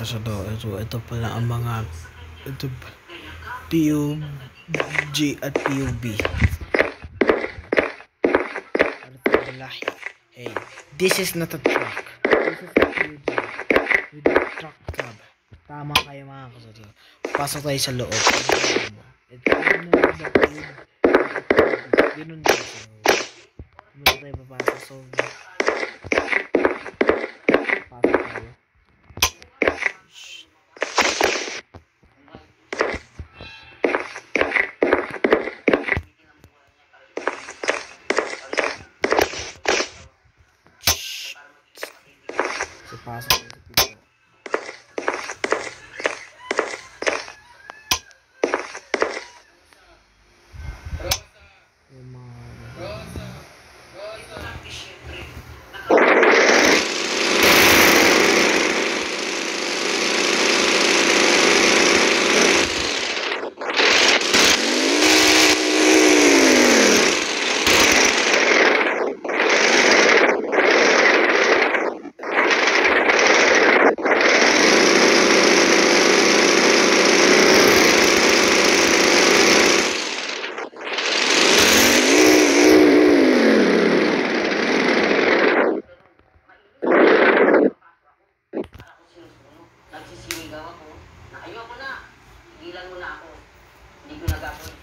kasado. Ito, ito pala ang mga ito PUG at PUB. Ano? Hey, this is not a truck. This is a PUG. With a truck club. Tama kayo mga kasado. Pasok tayo sa loob. Ito ano na PUB? Ganun din. So, tayo papasok. So, possible. naliligaw ako, na ayoko na, tigilan mo na ako, hindi ko nagagawin.